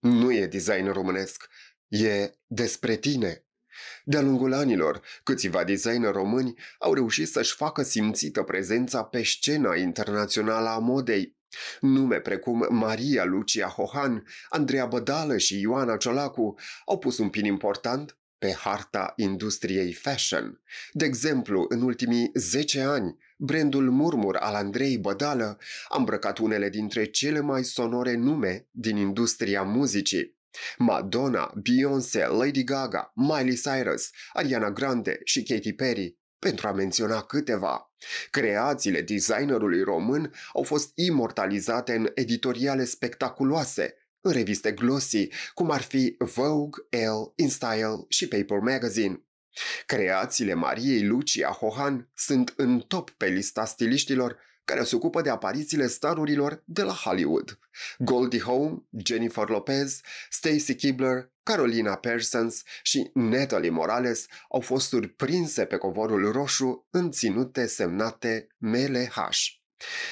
nu e design românesc, e despre tine. De-a lungul anilor, câțiva designer români au reușit să-și facă simțită prezența pe scena internațională a modei. Nume precum Maria Lucia Hohan, Andreea Bădală și Ioana Ciolacu au pus un pin important pe harta industriei fashion. De exemplu, în ultimii 10 ani, brandul Murmur al Andrei Bădală a îmbrăcat unele dintre cele mai sonore nume din industria muzicii. Madonna, Beyoncé, Lady Gaga, Miley Cyrus, Ariana Grande și Katy Perry, pentru a menționa câteva. Creațiile designerului român au fost imortalizate în editoriale spectaculoase, în reviste glossy, cum ar fi Vogue, Elle, InStyle și Paper Magazine. Creațiile Mariei Lucia Hohan sunt în top pe lista stiliștilor care se ocupă de aparițiile starurilor de la Hollywood. Goldie Hawn, Jennifer Lopez, Stacy Kibler, Carolina Parsons și Natalie Morales au fost surprinse pe covorul roșu în ținute semnate MLH.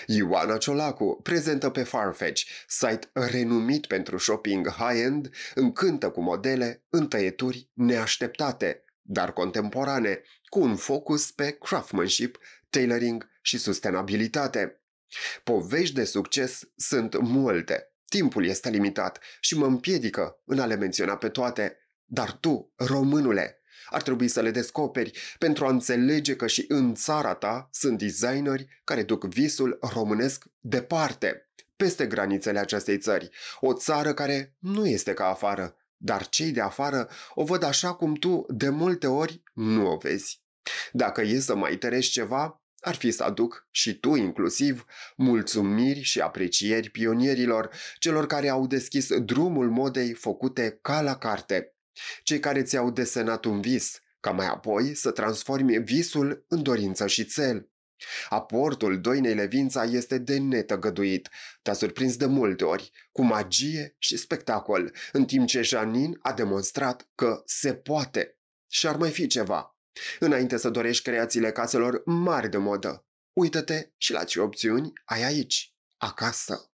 Ioana Ciolacu, prezentă pe Farfetch, site renumit pentru shopping high-end, încântă cu modele în tăieturi neașteptate, dar contemporane, cu un focus pe craftsmanship, tailoring și sustenabilitate. Povești de succes sunt multe. Timpul este limitat și mă împiedică în a le menționa pe toate. Dar tu, românule, ar trebui să le descoperi pentru a înțelege că și în țara ta sunt designeri care duc visul românesc departe, peste granițele acestei țări. O țară care nu este ca afară, dar cei de afară o văd așa cum tu de multe ori nu o vezi. Dacă e să mai tărești ceva, ar fi să aduc și tu inclusiv mulțumiri și aprecieri pionierilor, celor care au deschis drumul modei făcute ca la carte, cei care ți-au desenat un vis, ca mai apoi să transformi visul în dorință și cel. Aportul Doinei Levința este de netăgăduit. Te-a surprins de multe ori, cu magie și spectacol, în timp ce Janin a demonstrat că se poate. Și ar mai fi ceva. Înainte să dorești creațiile caselor mari de modă, uită-te și la ce opțiuni ai aici, acasă.